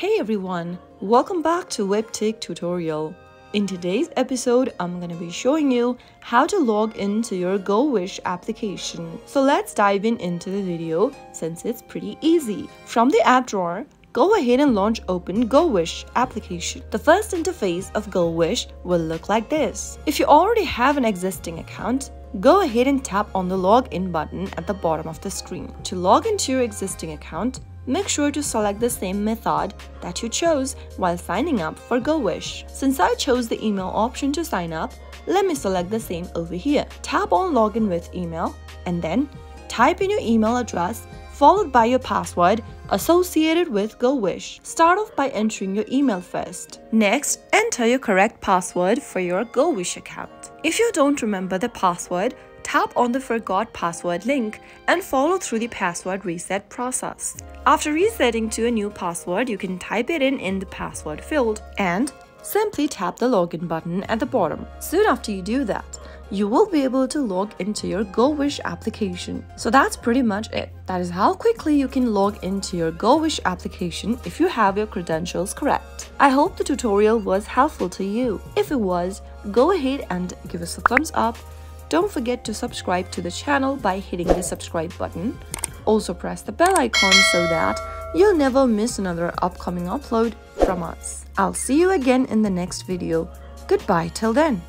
Hey everyone, welcome back to WebTech tutorial. In today's episode, I'm going to be showing you how to log into your GoWish application. So let's dive in into the video since it's pretty easy. From the app drawer, go ahead and launch open GoWish application. The first interface of GoWish will look like this. If you already have an existing account, go ahead and tap on the login button at the bottom of the screen. To log into your existing account, make sure to select the same method that you chose while signing up for GoWish. Since I chose the email option to sign up, let me select the same over here. Tap on login with email and then type in your email address followed by your password associated with GoWish. Start off by entering your email first. Next, enter your correct password for your GoWish account. If you don't remember the password, tap on the Forgot Password link and follow through the password reset process. After resetting to a new password, you can type it in in the password field and simply tap the login button at the bottom. Soon after you do that, you will be able to log into your GoWish application. So that's pretty much it. That is how quickly you can log into your GoWish application if you have your credentials correct. I hope the tutorial was helpful to you. If it was, go ahead and give us a thumbs up. Don't forget to subscribe to the channel by hitting the subscribe button. Also press the bell icon so that you'll never miss another upcoming upload from us. I'll see you again in the next video. Goodbye till then.